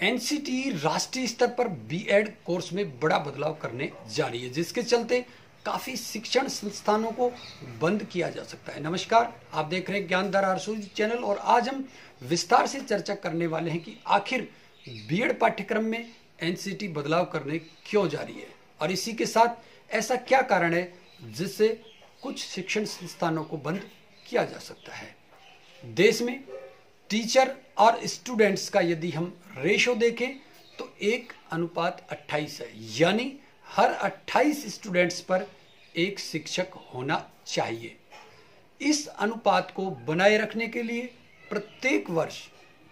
NCT राष्ट्रीय स्तर पर बीएड कोर्स में बड़ा बदलाव करने जा रही है, जिसके चलते काफ़ी शिक्षण संस्थानों को बंद किया जा सकता है। नमस्कार, आप देख रहे हैं ज्ञानदार आरसूज चैनल, और आज हम विस्तार से चर्चा करने वाले हैं कि आखिर बीएड पाठ्यक्रम में एनसीटी बदलाव करने क्यों जा रही है, और इसी के साथ ऐसा क्या कारण है जिससे कुछ शिक्षण संस्थानों को बंद किया जा सकता है। देश में टीचर और स्टूडेंट्स का यदि हम रेशो देखें तो एक अनुपात 28 है। यानी हर 28 स्टूडेंट्स पर एक शिक्षक होना चाहिए। इस अनुपात को बनाए रखने के लिए प्रत्येक वर्ष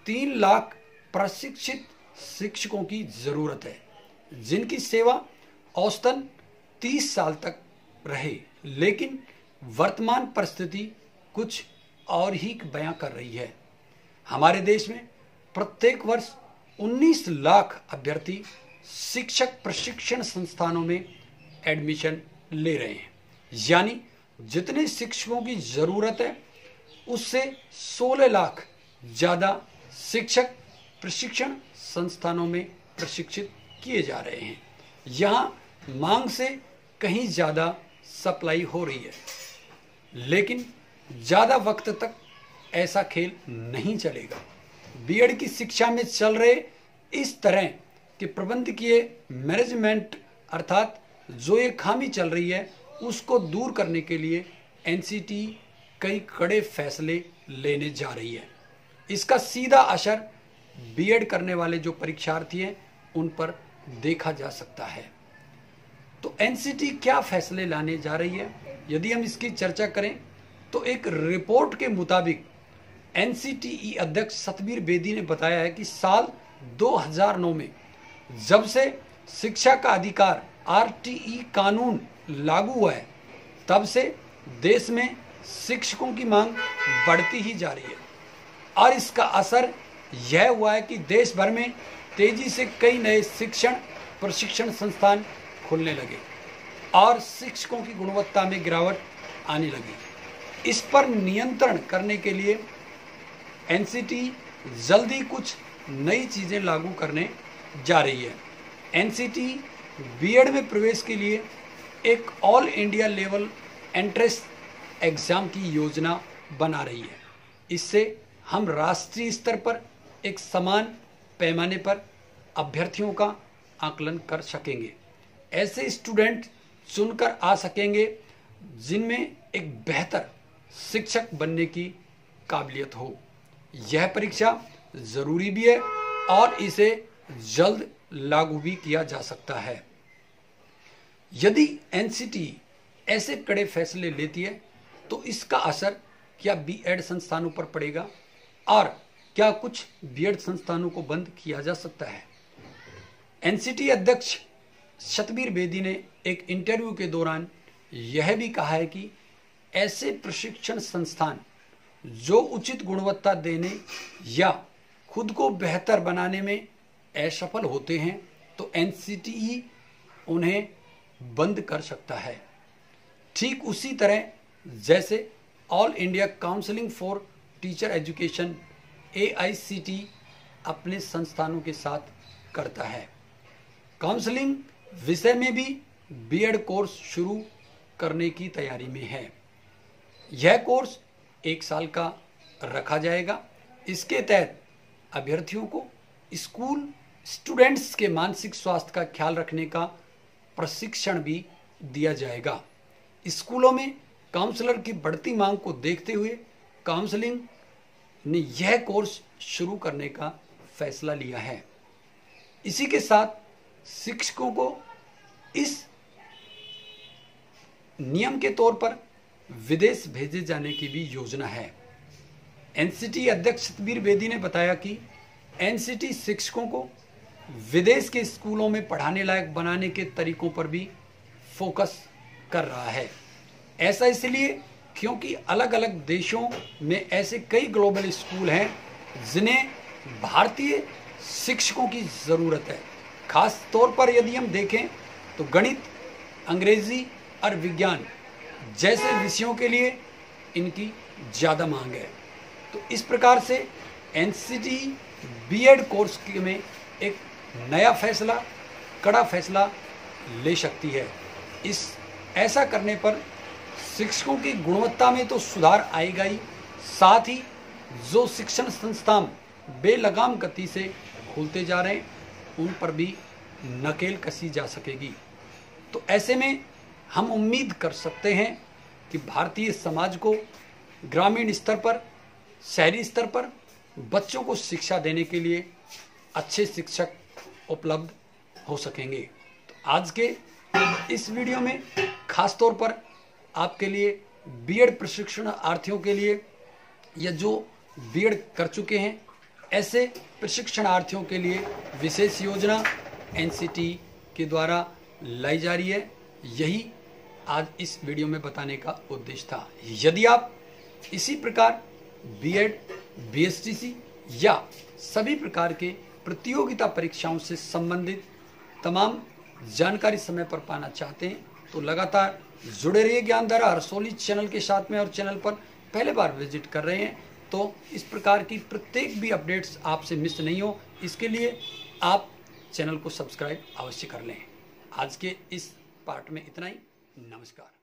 तीन लाख प्रशिक्षित शिक्षकों की ज़रूरत है, जिनकी सेवा औसतन 30 साल तक रहे। लेकिन वर्तमान परिस्थिति कुछ और ही बयां कर रही है। हमारे देश में प्रत्येक वर्ष 19 लाख अभ्यर्थी शिक्षक प्रशिक्षण संस्थानों में एडमिशन ले रहे हैं। यानी जितने शिक्षकों की ज़रूरत है, उससे 16 लाख ज़्यादा शिक्षक प्रशिक्षण संस्थानों में प्रशिक्षित किए जा रहे हैं। यहाँ मांग से कहीं ज़्यादा सप्लाई हो रही है, लेकिन ज़्यादा वक्त तक ऐसा खेल नहीं चलेगा। बीएड की शिक्षा में चल रहे इस तरह के प्रबंधकीय मैनेजमेंट अर्थात जो ये खामी चल रही है, उसको दूर करने के लिए एनसीटी कई कड़े फैसले लेने जा रही है। इसका सीधा असर बीएड करने वाले जो परीक्षार्थी हैं, उन पर देखा जा सकता है। तो एनसीटी क्या फैसले लाने जा रही है? यदि हम इसकी चर्चा करें तो एक रिपोर्ट के मुताबिक एनसीटीई अध्यक्ष सतबीर बेदी ने बताया है कि साल 2009 में जब से शिक्षा का अधिकार आरटीई कानून लागू हुआ है, तब से देश में शिक्षकों की मांग बढ़ती ही जा रही है। और इसका असर यह हुआ है कि देश भर में तेज़ी से कई नए शिक्षण प्रशिक्षण संस्थान खुलने लगे और शिक्षकों की गुणवत्ता में गिरावट आने लगी। इस पर नियंत्रण करने के लिए एनसीटी जल्दी कुछ नई चीज़ें लागू करने जा रही है। एनसीटी बीएड में प्रवेश के लिए एक all India level entrance exam की योजना बना रही है। इससे हम राष्ट्रीय स्तर पर एक समान पैमाने पर अभ्यर्थियों का आकलन कर सकेंगे। ऐसे स्टूडेंट चुनकर आ सकेंगे जिनमें एक बेहतर शिक्षक बनने की काबिलियत हो। यह परीक्षा ज़रूरी भी है और इसे जल्द लागू भी किया जा सकता है। यदि एनसीटी ऐसे कड़े फैसले लेती है तो इसका असर क्या बीएड संस्थानों पर पड़ेगा और क्या कुछ बीएड संस्थानों को बंद किया जा सकता है? एनसीटी अध्यक्ष सतबीर बेदी ने एक इंटरव्यू के दौरान यह भी कहा है कि ऐसे प्रशिक्षण संस्थान जो उचित गुणवत्ता देने या खुद को बेहतर बनाने में असफल होते हैं तो एनसीटीई उन्हें बंद कर सकता है। ठीक उसी तरह जैसे all India counselling for teacher education ए अपने संस्थानों के साथ करता है। काउंसलिंग विषय में भी बीएड कोर्स शुरू करने की तैयारी में है। यह कोर्स एक साल का रखा जाएगा। इसके तहत अभ्यर्थियों को स्कूल स्टूडेंट्स के मानसिक स्वास्थ्य का ख्याल रखने का प्रशिक्षण भी दिया जाएगा। स्कूलों में काउंसलर की बढ़ती मांग को देखते हुए काउंसलिंग ने यह कोर्स शुरू करने का फैसला लिया है। इसी के साथ शिक्षकों को इस नियम के तौर पर विदेश भेजे जाने की भी योजना है। एनसीटी अध्यक्ष सतबीर बेदी ने बताया कि एनसीटी शिक्षकों को विदेश के स्कूलों में पढ़ाने लायक बनाने के तरीकों पर भी फोकस कर रहा है। ऐसा इसलिए क्योंकि अलग अलग देशों में ऐसे कई ग्लोबल स्कूल हैं जिन्हें भारतीय शिक्षकों की ज़रूरत है। खास तौर पर यदि हम देखें तो गणित, अंग्रेज़ी और विज्ञान जैसे विषयों के लिए इनकी ज़्यादा मांग है। तो इस प्रकार से एन बीएड कोर्स के में एक नया फैसला, कड़ा फैसला ले सकती है। इस, ऐसा करने पर शिक्षकों की गुणवत्ता में तो सुधार आएगा ही। साथ ही जो शिक्षण संस्थान बेलगाम गति से खुलते जा रहे हैं, उन पर भी नकेल कसी जा सकेगी। तो ऐसे में हम उम्मीद कर सकते हैं कि भारतीय समाज को ग्रामीण स्तर पर, शहरी स्तर पर बच्चों को शिक्षा देने के लिए अच्छे शिक्षक उपलब्ध हो सकेंगे। तो आज के इस वीडियो में खास तौर पर आपके लिए बीएड प्रशिक्षणार्थियों के लिए या जो बीएड कर चुके हैं, ऐसे प्रशिक्षणार्थियों के लिए विशेष योजना एनसीटी के द्वारा लाई जा रही है। यही आज इस वीडियो में बताने का उद्देश्य था। यदि आप इसी प्रकार बीएड बीएसटीसी या सभी प्रकार के प्रतियोगिता परीक्षाओं से संबंधित तमाम जानकारी समय पर पाना चाहते हैं तो लगातार जुड़े रहिए ज्ञानधारा हरसोली चैनल के साथ में और चैनल पर पहले बार विज़िट कर रहे हैं तो इस प्रकार की प्रत्येक भी अपडेट्स आपसे मिस नहीं हो, इसके लिए आप चैनल को सब्सक्राइब अवश्य कर लें। आज के इस पार्ट में इतना ही। नमस्कार।